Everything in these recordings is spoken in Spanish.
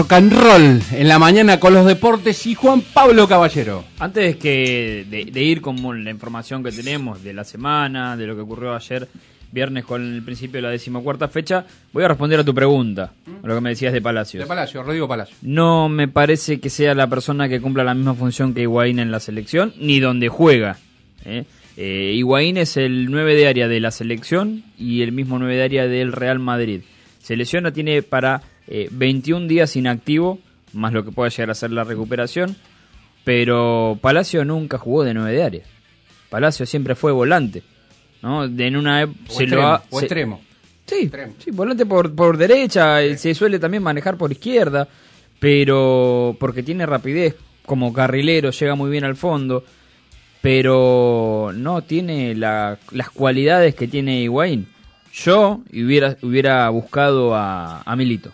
Rock and roll en la mañana con los deportes y Juan Pablo Caballero. Antes que de, de ir con la información que tenemos de la semana, de lo que ocurrió ayer viernes con el principio de la decimocuarta fecha, voy a responder a tu pregunta, a lo que me decías de Palacios. De Palacio, Rodrigo Palacio. No me parece que sea la persona que cumpla la misma función que Higuaín en la selección, ni donde juega. ¿eh? Eh, Higuaín es el 9 de área de la selección y el mismo 9 de área del Real Madrid. Selección no tiene para eh, 21 días inactivo, más lo que pueda llegar a ser la recuperación, pero Palacio nunca jugó de 9 de área. Palacio siempre fue volante. ¿no? De en una O se extremo, lo ha- o se- extremo. Sí, Extremo. sí, volante por, por derecha, eh, se suele también manejar por izquierda, pero porque tiene rapidez como carrilero, llega muy bien al fondo, pero no tiene la- las cualidades que tiene Higuaín. Yo hubiera, hubiera buscado a, a Milito.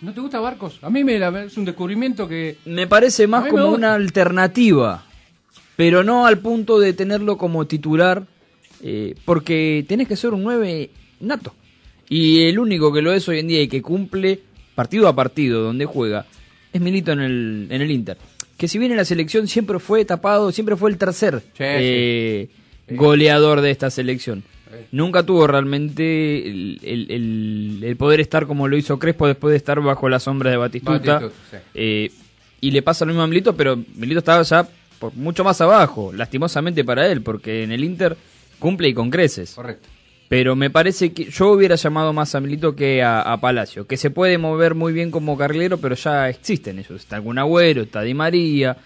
¿No te gusta Barcos? A mí me la- es un descubrimiento que... Me parece más como una alternativa, pero no al punto de tenerlo como titular, eh, porque tenés que ser un 9 nato. Y el único que lo es hoy en día y que cumple partido a partido donde juega es Milito en el, en el Inter. Que si bien en la selección siempre fue tapado, siempre fue el tercer Sí, eh, goleador de esta selección. Nunca tuvo realmente el, el- el- el poder estar como lo hizo Crespo después de estar bajo la sombra de Batistuta. Batistuta, sí. Eh, y le pasa lo mismo a Milito, pero Milito estaba ya por mucho más abajo, lastimosamente para él, porque en el Inter cumple y con creces. Correcto. Pero me parece que yo hubiera llamado más a Milito que a, a Palacio, que se puede mover muy bien como carrilero, pero ya existen ellos. Está algún Agüero, está Di María,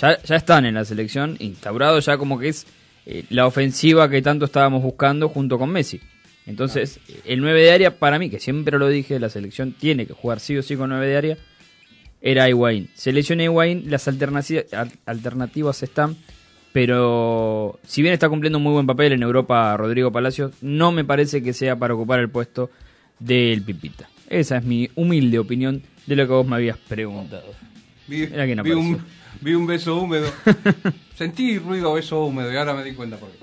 ya, ya están en la selección, instaurado ya como que es eh, la ofensiva que tanto estábamos buscando junto con Messi. Entonces, el 9 de área, para mí, que siempre lo dije, la selección tiene que jugar sí o sí con 9 de área, era Higuaín. Se lesiona Higuaín, las alternativas están, pero si bien está cumpliendo un muy buen papel en Europa Rodrigo Palacios, no me parece que sea para ocupar el puesto del Pipita. Esa es mi humilde opinión de lo que vos me habías preguntado. Mira quién apareció. Vi un beso húmedo. Sentí ruido beso húmedo y ahora me di cuenta por qué.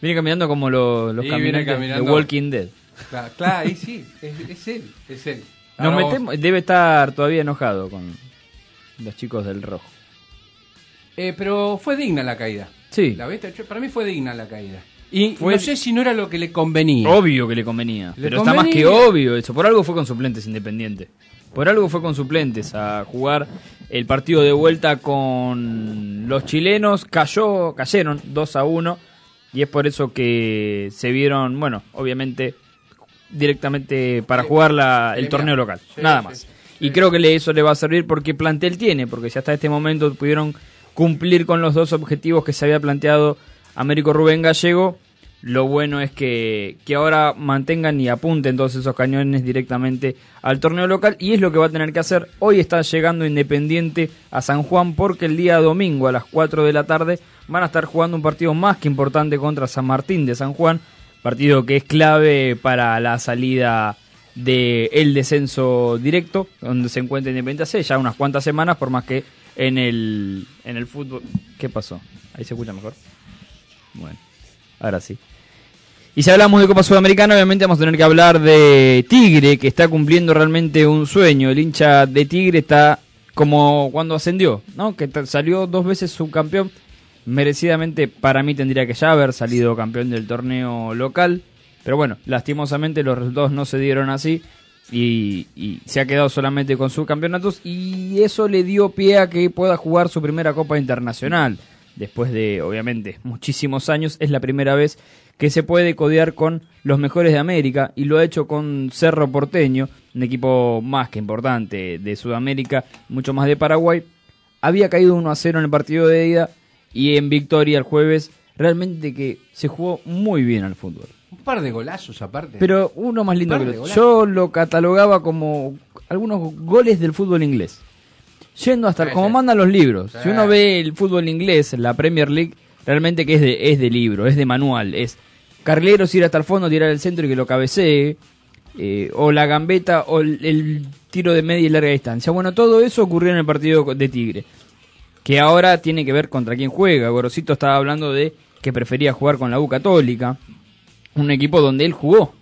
Viene caminando como los, los caminantes de Walking Dead. Claro, claro, y sí, es, es él, es él. Nos vos- metemos, debe estar todavía enojado con los chicos del rojo. Eh, pero fue digna la caída. Sí. ¿La viste? Para mí fue digna la caída. Y Fue- no sé si no era lo que le convenía. Obvio que le convenía. Le pero está más que obvio eso. Por algo fue con suplentes Independiente. Por algo fue con suplentes a jugar el partido de vuelta con los chilenos. Cayó, cayeron 2 a 1. Y es por eso que se vieron, bueno, obviamente directamente para Sí. jugar la- el torneo local. Sí, Nada más. sí. Y creo que eso le va a servir porque plantel tiene, porque si hasta este momento pudieron cumplir con los dos objetivos que se había planteado Américo Rubén Gallego, lo bueno es que, que ahora mantengan y apunten todos esos cañones directamente al torneo local y es lo que va a tener que hacer. Hoy está llegando Independiente a San Juan porque el día domingo a las 4 de la tarde van a estar jugando un partido más que importante contra San Martín de San Juan, partido que es clave para la salida del el descenso directo, donde se encuentra Independiente hace ya unas cuantas semanas, por más que en el, en el fútbol... ¿Qué pasó? Ahí se escucha mejor. Bueno, ahora sí. Y si hablamos de Copa Sudamericana, obviamente vamos a tener que hablar de Tigre, que está cumpliendo realmente un sueño. El hincha de Tigre está como cuando ascendió, ¿no? Que salió dos veces subcampeón. Merecidamente para mí tendría que ya haber salido campeón del torneo local. Pero bueno, lastimosamente los resultados no se dieron así. Y, y se ha quedado solamente con subcampeonatos. Y eso le dio pie a que pueda jugar su primera Copa Internacional. Después de, obviamente, muchísimos años, es la primera vez que se puede codear con los mejores de América. Y lo ha hecho con Cerro Porteño, un equipo más que importante de Sudamérica, mucho más de Paraguay. Había caído 1 a 0 en el partido de ida y en victoria el jueves. Realmente que se jugó muy bien al fútbol. Un par de golazos aparte. Pero uno más lindo que el otro. Yo lo catalogaba como algunos goles del fútbol inglés. Yendo hasta Sí, como sí. mandan los libros. Sí. Si uno ve el fútbol inglés, la Premier League, realmente que es de, es de libro, es de manual. Es carleros ir hasta el fondo, tirar el centro y que lo cabecee. eh, o la gambeta o el, el tiro de media y larga distancia. Bueno, todo eso ocurrió en el partido de Tigre. Que ahora tiene que ver contra quién juega. Gorosito estaba hablando de que prefería jugar con la U Católica. Un equipo donde él jugó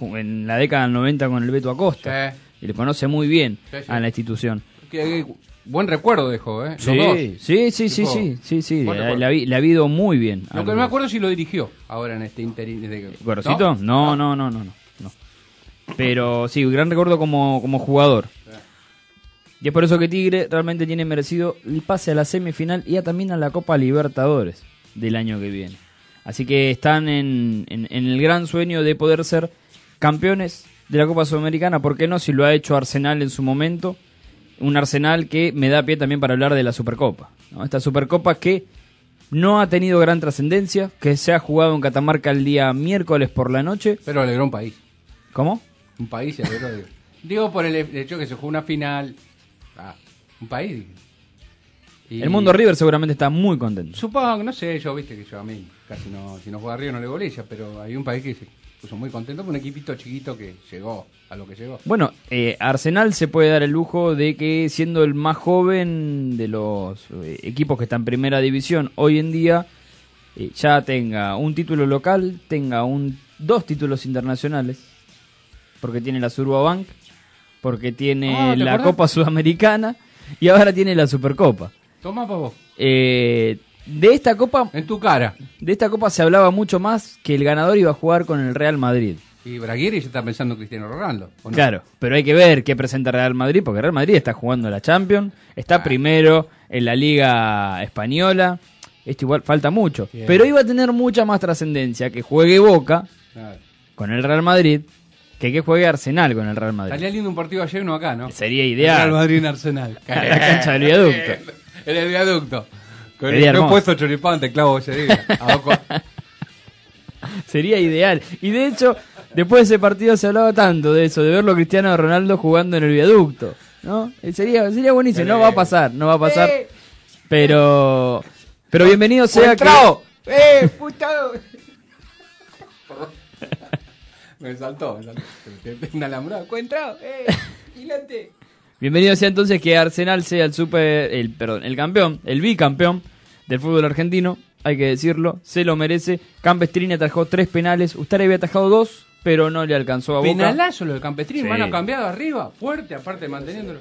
en la década del 90 con el Beto Acosta. Y le conoce muy bien a la institución. Que- buen recuerdo dejó, ¿eh? Sí, dos. sí, sí, sí, sí, sí, sí, vi- habido muy bien. Lo que no me acuerdo si lo dirigió ahora en este interín. de- ¿Gorosito? No, no, no, no, no, no. Pero sí, gran recuerdo como, como jugador. Y es por eso que Tigre realmente tiene merecido el pase a la semifinal y a también a la Copa Libertadores del año que viene. Así que están en, en- en el gran sueño de poder ser campeones de la Copa Sudamericana. ¿Por qué no? Si lo ha hecho Arsenal en su momento. Un Arsenal que me da pie también para hablar de la Supercopa. ¿no? Esta Supercopa que no ha tenido gran trascendencia, que se ha jugado en Catamarca el día miércoles por la noche. Pero alegró un país. ¿Cómo? Un país se alegró. digo. Digo por el hecho que se jugó una final. Ah, un país. Y- El mundo River seguramente está muy contento. Supongo, no sé, yo viste que yo a mí casi no, si no juega River no le bolilla, pero hay un país que se puso muy contento por un equipito chiquito que llegó a lo que llegó. Bueno, eh, Arsenal se puede dar el lujo de que siendo el más joven de los eh, equipos que están en primera división hoy en día, eh, ya tenga un título local, tenga un dos títulos internacionales, porque tiene la Surbank, porque tiene Ah, ¿te la acordás? Copa Sudamericana y ahora tiene la Supercopa. Toma para vos, Eh, de esta copa, en tu cara. de esta copa se hablaba mucho más que el ganador iba a jugar con el Real Madrid. Y Braguiri ya está pensando en Cristiano Ronaldo. ¿o no? Claro, pero hay que ver qué presenta Real Madrid, porque Real Madrid está jugando la Champions, está Ah. primero en la Liga Española, esto igual falta mucho, Bien. pero iba a tener mucha más trascendencia que juegue Boca Claro. con el Real Madrid que que juegue Arsenal con el Real Madrid. Salía lindo un partido ayer, uno acá, ¿no? Sería Real ideal. Madrid en Arsenal. A la cancha del viaducto. En el viaducto. Con Sería el, no puesto choripán, te clavo Sería ideal. Y de hecho, después de ese partido se hablaba tanto de eso, de verlo a Cristiano Ronaldo jugando en el viaducto. ¿No? Sería, sería buenísimo. No va a pasar, no va a pasar. Pero. Pero bienvenido sea que. ¡Eh, puta! me saltó, me saltó. Un alambrado. ¡Cuentrao! ¡Eh! Bienvenido sea entonces que Arsenal sea el super, el perdón, el campeón, el bicampeón del fútbol argentino, hay que decirlo, se lo merece. Campestrini atajó tres penales, Ustari había atajado dos, pero no le alcanzó a Boca. Penalazo lo de Campestrín, Sí. mano cambiado arriba, fuerte, aparte manteniéndolo.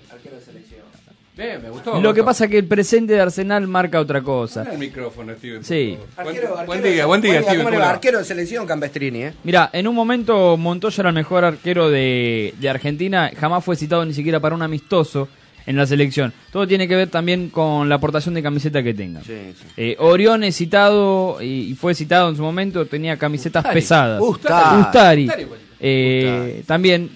Bien, me gustó. Lo que pasa es que el presente de Arsenal marca otra cosa. Dale el micrófono, Steven. Sí. Arquero, Buen, arquero buen de- día, buen día, Steven. Arquero de selección Campestrini, ¿eh? Mira, en un momento Montoya era el mejor arquero de, de Argentina, jamás fue citado ni siquiera para un amistoso en la selección. Todo tiene que ver también con la aportación de camiseta que tengan. Sí, sí. Eh, Orión es citado y, y fue citado en su momento, tenía camisetas Ustari. pesadas. Ustari. Ustari. Ustari, pues. Eh, también,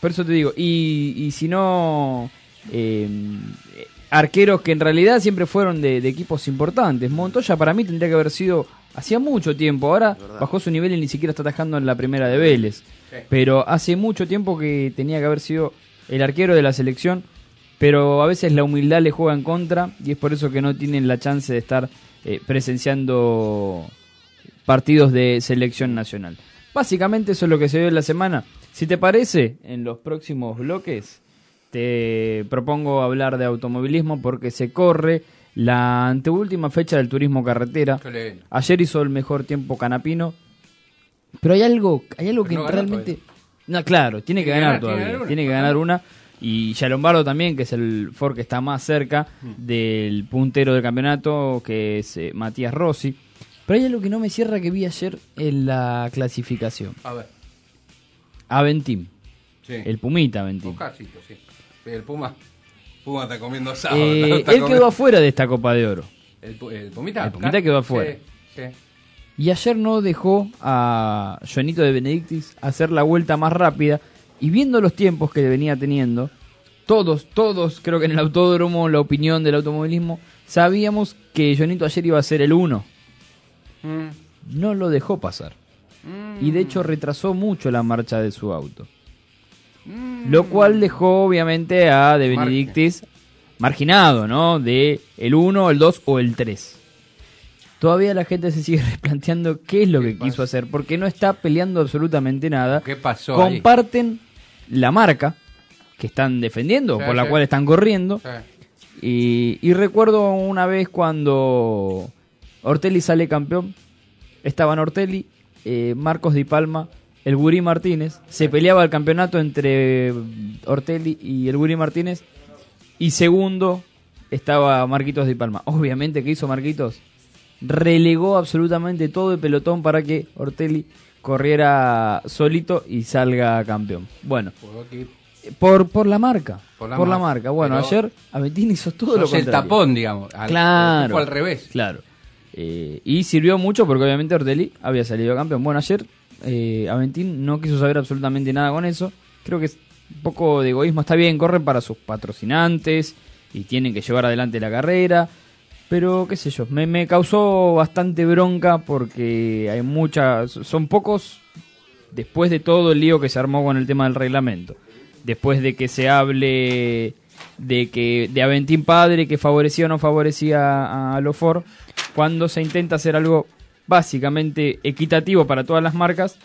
por eso te digo, y, y si no, eh, arqueros que en realidad siempre fueron de, de equipos importantes. Montoya para mí tendría que haber sido hacía mucho tiempo, ahora bajó su nivel y ni siquiera está atajando en la primera de Vélez. Pero hace mucho tiempo que tenía que haber sido el arquero de la selección, pero a veces la humildad le juega en contra y es por eso que no tienen la chance de estar eh, presenciando partidos de selección nacional. Básicamente eso es lo que se dio en la semana. Si te parece, en los próximos bloques te propongo hablar de automovilismo porque se corre la anteúltima fecha del turismo carretera. Ayer hizo el mejor tiempo Canapino, pero hay algo, hay algo que no realmente no, claro, tiene que Tiene que ganar ganar, tiene que todavía, ganar una. tiene que ganar una y ya Lombardo también, que es el Ford que está más cerca Mm. del puntero del campeonato, que es eh, Matías Rossi. Pero hay algo que no me cierra que vi ayer en la clasificación. A ver. Aventim, Sí. el Pumita Aventim. Oscarcito, sí. El Puma. Puma está comiendo sábado. Eh, está él comiendo- quedó afuera de esta Copa de Oro. ¿El, pu- el Pumita? El Pumita quedó afuera. Sí, sí. Y ayer no dejó a Joanito de Benedictis hacer la vuelta más rápida. Y viendo los tiempos que venía teniendo, todos, todos, creo que en el autódromo, la opinión del automovilismo, sabíamos que Joanito ayer iba a ser el 1. Mm. No lo dejó pasar. Y de hecho retrasó mucho la marcha de su auto. Lo cual dejó obviamente a De Margen. Benedictis marginado, ¿no? De el 1, el 2 o el 3. Todavía la gente se sigue replanteando qué es lo ¿Qué que quiso hacer, porque no está peleando absolutamente nada. ¿Qué pasó ahí? Comparten la marca que están defendiendo, Sí, por la sí. cual están corriendo. Sí. Y, y recuerdo una vez cuando Ortelli sale campeón, estaban Ortelli, eh, Marcos Di Palma el Gurí Martínez, se peleaba el campeonato entre Ortelli y el Gurí Martínez, y segundo estaba Marquitos de Palma. Obviamente, ¿qué hizo Marquitos? Relegó absolutamente todo el pelotón para que Ortelli corriera solito y salga campeón. Bueno, por, por la marca. Por la, marca. Bueno, ayer Aventín hizo todo lo contrario. el tapón, digamos. claro. al revés. Claro. Eh, y sirvió mucho porque obviamente Ortelli había salido campeón. Bueno, ayer eh, Aventín no quiso saber absolutamente nada con eso. Creo que es un poco de egoísmo. Está bien, corren para sus patrocinantes y tienen que llevar adelante la carrera. Pero qué sé yo, me, causó bastante bronca porque hay muchas, son pocos después de todo el lío que se armó con el tema del reglamento. Después de que se hable de que de Aventín padre que favorecía o no favorecía a Lofor, cuando se intenta hacer algo básicamente equitativo para todas las marcas,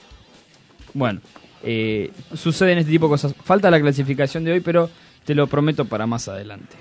bueno, eh, suceden este tipo de cosas. Falta la clasificación de hoy, pero te lo prometo para más adelante.